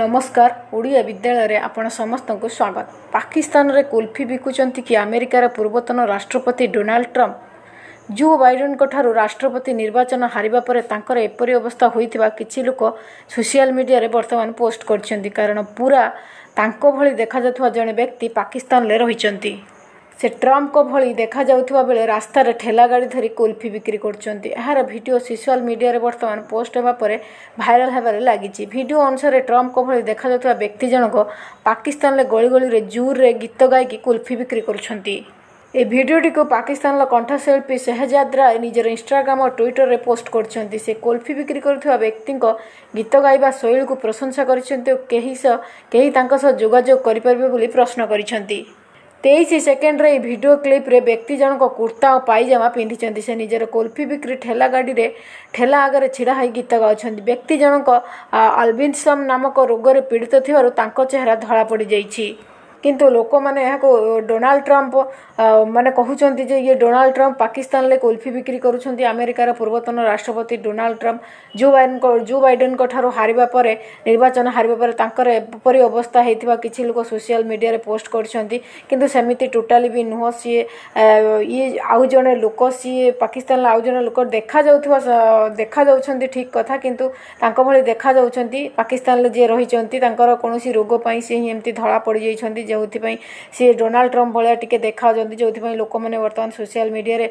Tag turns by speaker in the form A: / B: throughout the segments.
A: ନମସ୍କାର ଓଡ଼ିଆ ବିଦ୍ୟାଳୟରେ ଆପଣ ସମସ୍ତଙ୍କୁ ସ୍ୱାଗତ। ପାକିସ୍ତାନରେ କୁଲ୍ଫି ବିକୁଛନ୍ତି କି ଆମେରିକାର ପୂର୍ବତନ ରାଷ୍ଟ୍ରପତି ଡୋନାଲ୍ଡ ଟ୍ରମ୍ପ? ଜୋ ବାଇଡେନଙ୍କଠାରୁ ରାଷ୍ଟ୍ରପତି ନିର୍ବାଚନ ହାରିବା ପରେ ତାଙ୍କର ଏପରି ଅବସ୍ଥା ହୋଇଥିବା କିଛି ଲୋକ ସୋସିଆଲ ମିଡ଼ିଆରେ ବର୍ତ୍ତମାନ ପୋଷ୍ଟ କରିଛନ୍ତି। କାରଣ ପୁରା ତାଙ୍କ ଭଳି ଦେଖାଯାଉଥିବା ଜଣେ ବ୍ୟକ୍ତି ପାକିସ୍ତାନରେ ରହିଛନ୍ତି। ସେ ଟ୍ରମ୍ପଙ୍କ ଭଳି ଦେଖାଯାଉଥିବା ବେଳେ ରାସ୍ତାରେ ଠେଲା ଗାଡ଼ି ଧରି କୁଲ୍ଫି ବିକ୍ରି କରୁଛନ୍ତି। ଏହାର ଭିଡ଼ିଓ ସୋସିଆଲ ମିଡ଼ିଆରେ ବର୍ତ୍ତମାନ ପୋଷ୍ଟ ହେବା ପରେ ଭାଇରାଲ ହେବାରେ ଲାଗିଛି। ଭିଡ଼ିଓ ଅନୁସାରେ ଟ୍ରମ୍ପଙ୍କ ଭଳି ଦେଖାଯାଉଥିବା ବ୍ୟକ୍ତି ଜଣକ ପାକିସ୍ତାନରେ ଗଳିଗଳିରେ ଜୋରରେ ଗୀତ ଗାଇକି କୁଲ୍ଫି ବିକ୍ରି କରୁଛନ୍ତି। ଏହି ଭିଡ଼ିଓଟିକୁ ପାକିସ୍ତାନର କଣ୍ଠଶିଳ୍ପୀ ସେହଜାଦ ରାୟ ନିଜର ଇନଷ୍ଟାଗ୍ରାମ ଓ ଟ୍ୱିଟରରେ ପୋଷ୍ଟ କରିଛନ୍ତି। ସେ କୁଲ୍ଫି ବିକ୍ରି କରୁଥିବା ବ୍ୟକ୍ତିଙ୍କ ଗୀତ ଗାଇବା ଶୈଳୀକୁ ପ୍ରଶଂସା କରିଛନ୍ତି ଓ କେହି ସହ କେହି ତାଙ୍କ ସହ ଯୋଗାଯୋଗ କରିପାରିବେ ବୋଲି ପ୍ରଶ୍ନ କରିଛନ୍ତି। ତେଇଶ ସେକେଣ୍ଡର ଏହି ଭିଡ଼ିଓ କ୍ଲିପ୍ରେ ବ୍ୟକ୍ତି ଜଣକ କୁର୍ତ୍ତା ଓ ପାଇଜାମା ପିନ୍ଧିଛନ୍ତି। ସେ ନିଜର କୁଲ୍ଫି ବିକ୍ରି ଠେଲା ଗାଡ଼ିରେ ଠେଲା ଆଗରେ ଛିଡ଼ା ହୋଇ ଗୀତ ଗାଉଛନ୍ତି। ବ୍ୟକ୍ତି ଜଣକ ଆଲବିନ୍ସମ୍ ନାମକ ରୋଗରେ ପୀଡ଼ିତ ଥିବାରୁ ତାଙ୍କ ଚେହେରା ଧଳା ପଡ଼ିଯାଇଛି। କିନ୍ତୁ ଲୋକମାନେ ଏହାକୁ ଡୋନାଲ୍ଡ ଟ୍ରମ୍ପ ମାନେ କହୁଛନ୍ତି ଯେ ଇଏ ଡୋନାଲ୍ଡ ଟ୍ରମ୍ପ ପାକିସ୍ତାନରେ କୁଲ୍ଫି ବିକ୍ରି କରୁଛନ୍ତି ଆମେରିକାର ପୂର୍ବତନ ରାଷ୍ଟ୍ରପତି ଡୋନାଲ୍ଡ ଟ୍ରମ୍ପ ଜୋ ବାଇଡେନଙ୍କ ଜୋ ବାଇଡେନଙ୍କ ଠାରୁ ହାରିବା ପରେ ନିର୍ବାଚନ ହାରିବା ପରେ ତାଙ୍କର ଏପରି ଅବସ୍ଥା ହେଇଥିବା କିଛି ଲୋକ ସୋସିଆଲ ମିଡ଼ିଆରେ ପୋଷ୍ଟ କରିଛନ୍ତି। କିନ୍ତୁ ସେମିତି ଟୋଟାଲି ବି ନୁହଁ ସିଏ ଇଏ ଆଉ ଜଣେ ଲୋକ ସିଏ ପାକିସ୍ତାନର ଆଉ ଜଣେ ଲୋକ ଦେଖାଯାଉଥିବା ଦେଖାଯାଉଛନ୍ତି ଠିକ୍ କଥା କିନ୍ତୁ ତାଙ୍କ ଭଳି ଦେଖାଯାଉଛନ୍ତି ପାକିସ୍ତାନରେ ଯିଏ ରହିଛନ୍ତି ତାଙ୍କର କୌଣସି ରୋଗ ପାଇଁ ସିଏ ହିଁ ଏମିତି ଧଳା ପଡ଼ିଯାଇଛନ୍ତି ଯେଉଁଥିପାଇଁ ସିଏ ଡୋନାଲ୍ଡ ଟ୍ରମ୍ପ ଭଳିଆ ଟିକେ ଦେଖାଯାଉଛନ୍ତି ଯେଉଁଥିପାଇଁ ଲୋକମାନେ ବର୍ତ୍ତମାନ ସୋସିଆଲ ମିଡ଼ିଆରେ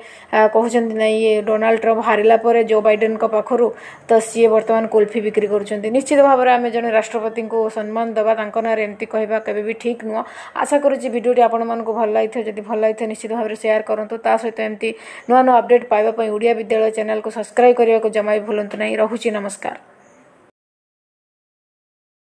A: କହୁଛନ୍ତି ନାଇଁ ଇଏ ଡୋନାଲ୍ଡ ଟ୍ରମ୍ପ ହାରିଲା ପରେ ଜୋ ବାଇଡେନଙ୍କ ପାଖରୁ ତ ସିଏ ବର୍ତ୍ତମାନ କୁଲ୍ଫି ବିକ୍ରି କରୁଛନ୍ତି। ନିଶ୍ଚିତ ଭାବରେ ଆମେ ଜଣେ ରାଷ୍ଟ୍ରପତିଙ୍କୁ ସମ୍ମାନ ଦେବା ତାଙ୍କ ନାଁରେ ଏମିତି କହିବା କେବେ ବି ଠିକ୍ ନୁହଁ। ଆଶା କରୁଛି ଭିଡ଼ିଓଟି ଆପଣମାନଙ୍କୁ ଭଲ ଲାଗିଥିବ। ଯଦି ଭଲ ଲାଗିଥିବ ନିଶ୍ଚିତ ଭାବରେ ସେୟାର କରନ୍ତୁ। ତା ସହିତ ଏମିତି ନୂଆ ନୂଆ ଅପଡ଼େଟ୍ ପାଇବା ପାଇଁ ଓଡ଼ିଆ ବିଦ୍ୟାଳୟ ଚ୍ୟାନେଲକୁ ସବସ୍କ୍ରାଇବ୍ କରିବାକୁ ଜମା ବି ଭୁଲନ୍ତୁ ନାହିଁ। ରହୁଛି ନମସ୍କାର।